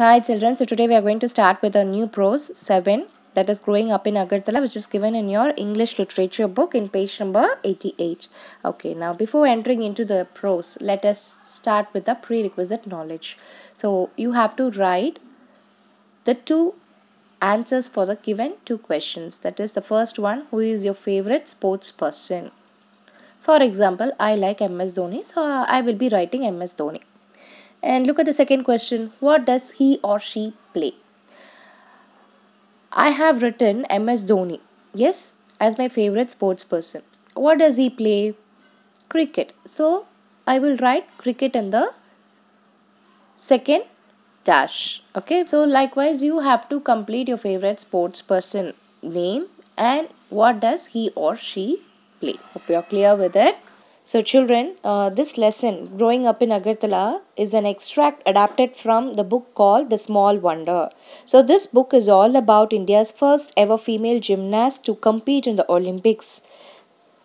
Hi children, so today we are going to start with a new prose 7 that is growing up in Agartala which is given in your English literature book in page number 88. Okay, now before entering into the prose, let us start with the prerequisite knowledge. So you have to write the two answers for the given two questions. That is the first one, who is your favorite sports person? For example, I like MS Dhoni, so I will be writing MS Dhoni. And look at the second question what does he or she play? I have written MS Dhoni, yes, as my favorite sports person. What does he play? Cricket. So I will write cricket in the second dash. Okay, so likewise, you have to complete your favorite sports person name and what does he or she play. Hope you're clear with it. So, children, uh, this lesson, Growing Up in Agartala, is an extract adapted from the book called The Small Wonder. So, this book is all about India's first ever female gymnast to compete in the Olympics.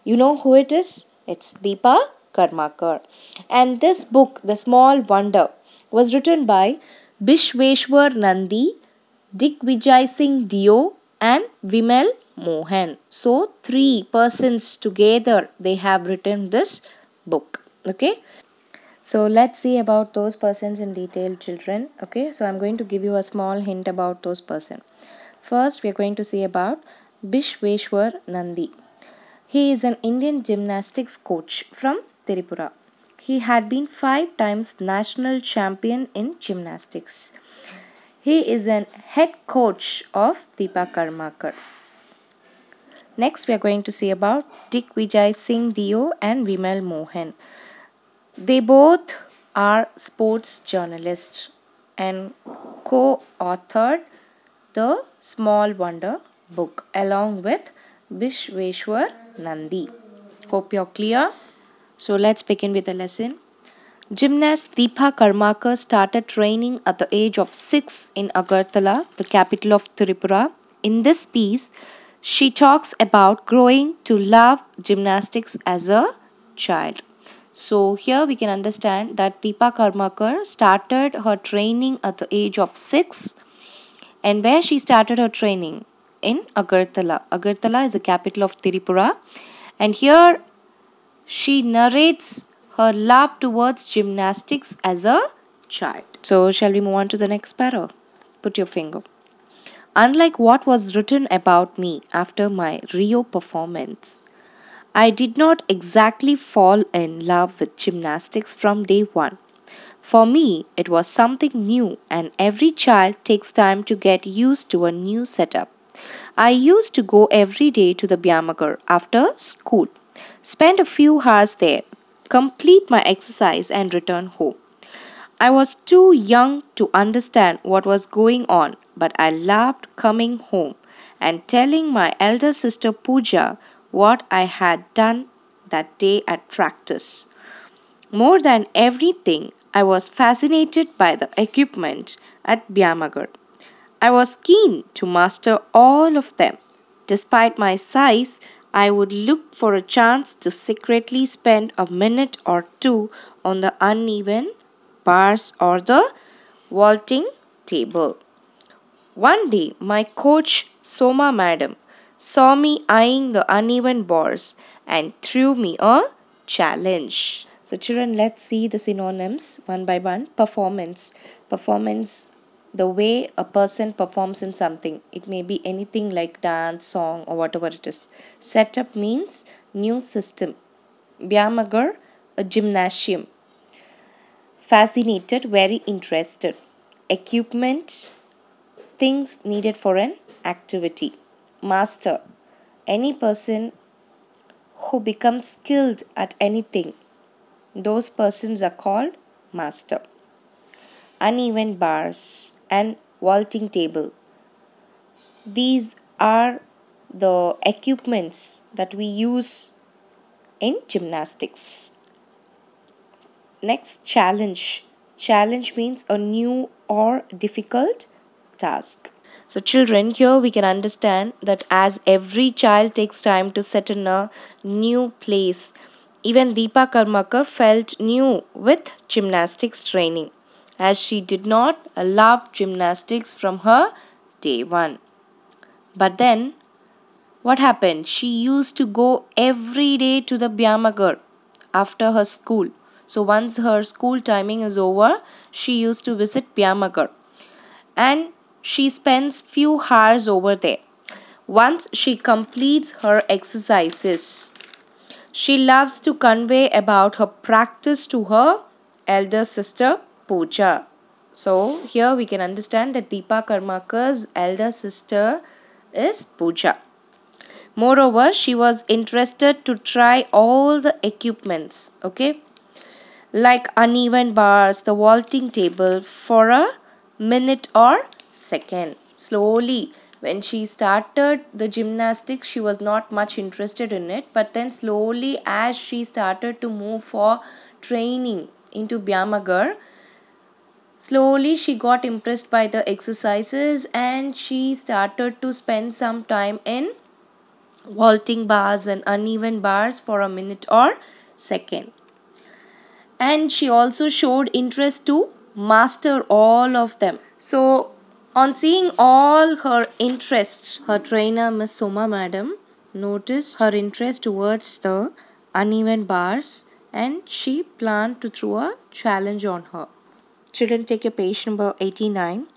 You know who it is? It's Dipa Karmakar. And this book, The Small Wonder, was written by Bishweshwar Nandi, Digvijay Singh Deo, and Vimal Mohan. So, three persons together they have written this book. Okay. So, let's see about those persons in detail, children. Okay. So, I'm going to give you a small hint about those person. First, we are going to see about Bishweshwar Nandi. He is an Indian gymnastics coach from Tripura. He had been five times national champion in gymnastics. He is an head coach of Dipa Karmakar. Next, we are going to see about Digvijay Singh Deo and Vimal Mohan. They both are sports journalists and co-authored the Small Wonder book along with Bishweshwar Nandi. Hope you're clear. So let's begin with the lesson. Gymnast Dipa Karmakar started training at the age of 6 in Agartala, the capital of Tripura. In this piece, she talks about growing to love gymnastics as a child. So here we can understand that Dipa Karmakar started her training at the age of 6 and where she started her training in Agartala. Agartala is the capital of Tripura and here she narrates her love towards gymnastics as a child. So, shall we move on to the next para? Put your finger. Unlike what was written about me after my Rio performance, I did not exactly fall in love with gymnastics from day one. For me, it was something new, and every child takes time to get used to a new setup. I used to go every day to the Byamagar after school, spend a few hours there, complete my exercise, and return home. I was too young to understand what was going on, but I loved coming home and telling my elder sister Pooja what I had done that day at practice. More than everything, I was fascinated by the equipment at Byamagar. I was keen to master all of them. Despite my size, I would look for a chance to secretly spend a minute or two on the uneven bars or the vaulting table. One day, my coach Soma madam saw me eyeing the uneven bars and threw me a challenge. So, children, let's see the synonyms one by one. Performance. Performance the way a person performs in something. It may be anything like dance, song, or whatever it is. Setup means new system. Byamagar, a gymnasium. Fascinated, very interested. Equipment, things needed for an activity. Master, any person who becomes skilled at anything. Those persons are called master. Uneven bars and vaulting table. These are the equipments that we use in gymnastics. Next, challenge. Challenge means a new or difficult task. So, children, here we can understand that as every child takes time to set in a new place, even Dipa Karmakar felt new with gymnastics training. as she did not love gymnastics from her day one. But then, what happened? She used to go every day to the Byamagar after her school. So once her school timing is over, she used to visit Byamagar and she spends few hours over there. Once she completes her exercises, she loves to convey about her practice to her elder sister Pooja. So here we can understand that Dipa Karmakar's elder sister is Pooja. Moreover, she was interested to try all the equipments, okay, like uneven bars, the vaulting table for a minute or second. Slowly, when she started the gymnastics, she was not much interested in it, but then slowly, as she started to move for training into Byamagar, Slowly, she got impressed by the exercises and she started to spend some time in vaulting bars and uneven bars for a minute or second. And she also showed interest to master all of them. So, on seeing all her interest, her trainer, Miss Soma Madam, noticed her interest towards the uneven bars and she planned to throw a challenge on her. Children, take your page number 89.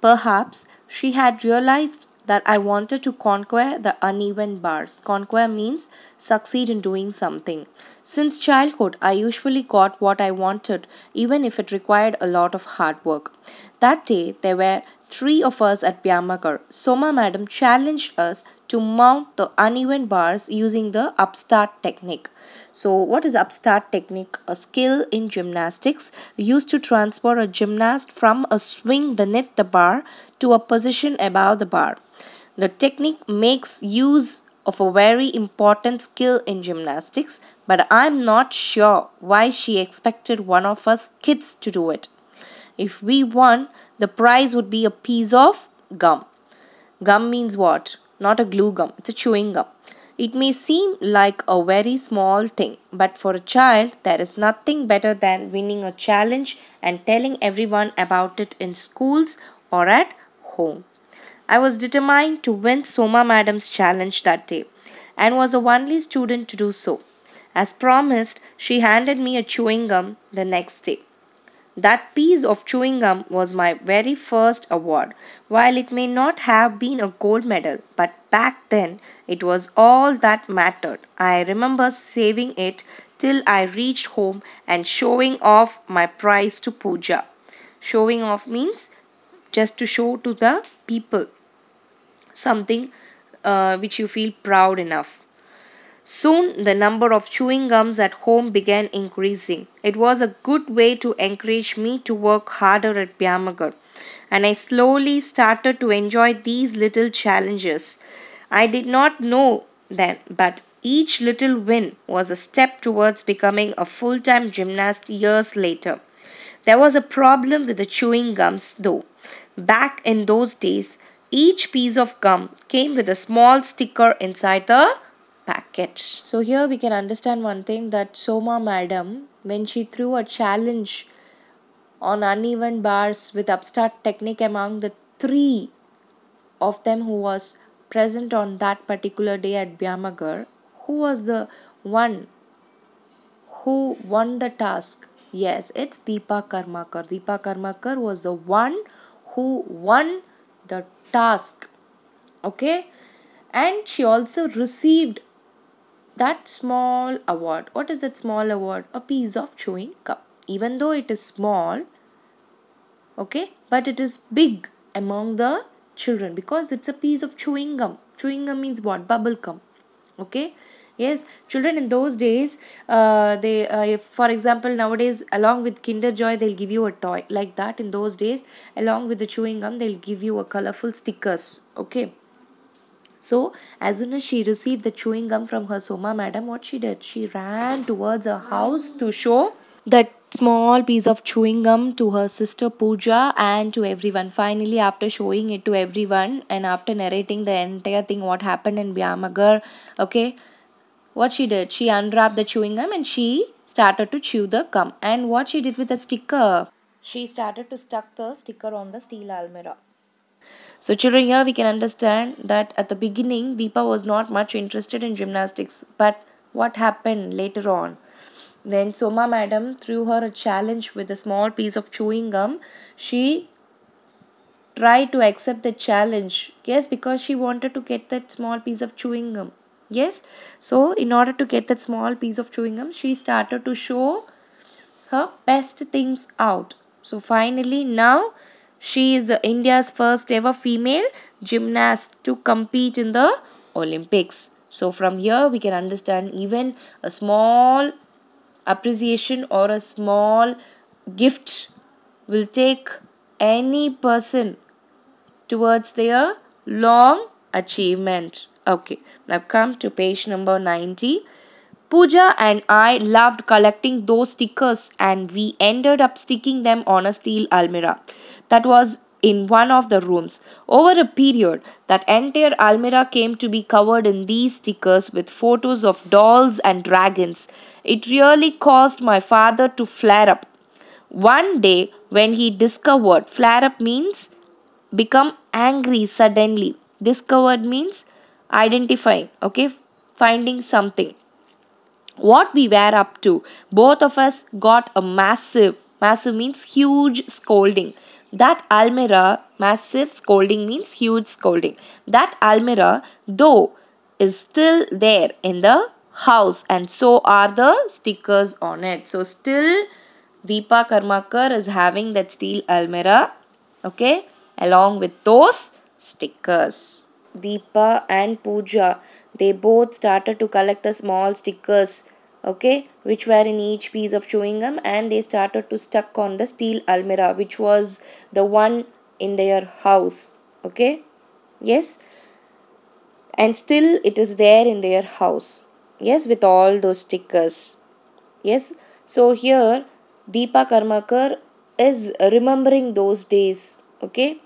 Perhaps she had realized that I wanted to conquer the uneven bars. Conquer means succeed in doing something. Since childhood, I usually got what I wanted, even if it required a lot of hard work. That day, there were three of us at Byamagar. Soma madam challenged us to mount the uneven bars using the upstart technique. So, what is upstart technique? A skill in gymnastics used to transfer a gymnast from a swing beneath the bar to a position above the bar. The technique makes use of a very important skill in gymnastics, but I'm not sure why she expected one of us kids to do it. If we won, the prize would be a piece of gum. Gum means what? Not a glue gum, it's a chewing gum. It may seem like a very small thing, but for a child, there is nothing better than winning a challenge and telling everyone about it in schools or at home. I was determined to win Soma Madam's challenge that day and was the only student to do so. As promised, she handed me a chewing gum the next day. That piece of chewing gum was my very first award. While it may not have been a gold medal, but back then it was all that mattered. I remember saving it till I reached home and showing off my prize to Pooja. Showing off means just to show to the people something uh, which you feel proud enough. Soon the number of chewing gums at home began increasing. It was a good way to encourage me to work harder at Byamagar, and I slowly started to enjoy these little challenges. I did not know then, but each little win was a step towards becoming a full time gymnast years later. There was a problem with the chewing gums though. Back in those days, each piece of gum came with a small sticker inside the packet. So here we can understand one thing that Soma madam when she threw a challenge on uneven bars with upstart technique among the three of them who was present on that particular day at Byamagar, who was the one who won the task? Yes, it's Dipa Karmakar. Dipa Karmakar was the one who won the task. Okay, and she also received that small award. What is that small award? A piece of chewing gum. Even though it is small, okay, but it is big among the children because it's a piece of chewing gum. Chewing gum means what? Bubble gum. Okay. Yes, children in those days, uh, they, uh, if, for example, nowadays, along with Kinder Joy, they'll give you a toy like that. In those days, along with the chewing gum, they'll give you a colorful stickers. Okay so, as soon as she received the chewing gum from her Soma madam, what she did? She ran towards her house to show that small piece of chewing gum to her sister Pooja and to everyone. Finally, after showing it to everyone and after narrating the entire thing, what happened in Byamagar, okay, what she did? She unwrapped the chewing gum and she started to chew the gum. And what she did with the sticker? she started to stuck the sticker on the steel almirah. So children here we can understand that at the beginning Dipa was not much interested in gymnastics. But what happened later on? When Soma madam threw her a challenge with a small piece of chewing gum she tried to accept the challenge. Yes because she wanted to get that small piece of chewing gum. Yes? So in order to get that small piece of chewing gum she started to show her best things out. So finally now she is India's first ever female gymnast to compete in the Olympics. So from here we can understand even a small appreciation or a small gift will take any person towards their long achievement. Okay, now come to page number 90. Pooja and I loved collecting those stickers and we ended up sticking them on a steel almirah that was in one of the rooms. Over a period, that entire almirah came to be covered in these stickers with photos of dolls and dragons. It really caused my father to flare up. One day, when he discovered, flare up means become angry suddenly. Discovered means identifying, okay, finding something what we were up to. Both of us got a massive, massive means huge scolding. That Almirah, massive scolding means huge scolding. That Almirah, though, is still there in the house and so are the stickers on it. So still Dipa Karmakar is having that steel Almirah, okay, along with those stickers. Dipa and Pooja they both started to collect the small stickers okay which were in each piece of chewing gum and they started to stuck on the steel almirah which was the one in their house okay? Yes? And still it is there in their house yes with all those stickers yes? So here dipa karmakar is remembering those days okay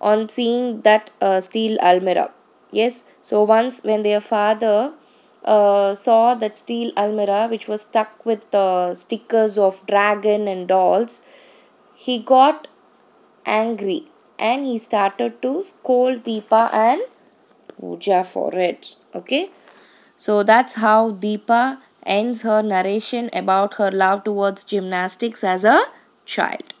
on seeing that uh, steel almirah yes? So once when their father uh, saw that steel almirah which was stuck with uh, stickers of dragon and dolls he got angry and he started to scold Dipa and Pooja for it okay? So that's how Dipa ends her narration about her love towards gymnastics as a child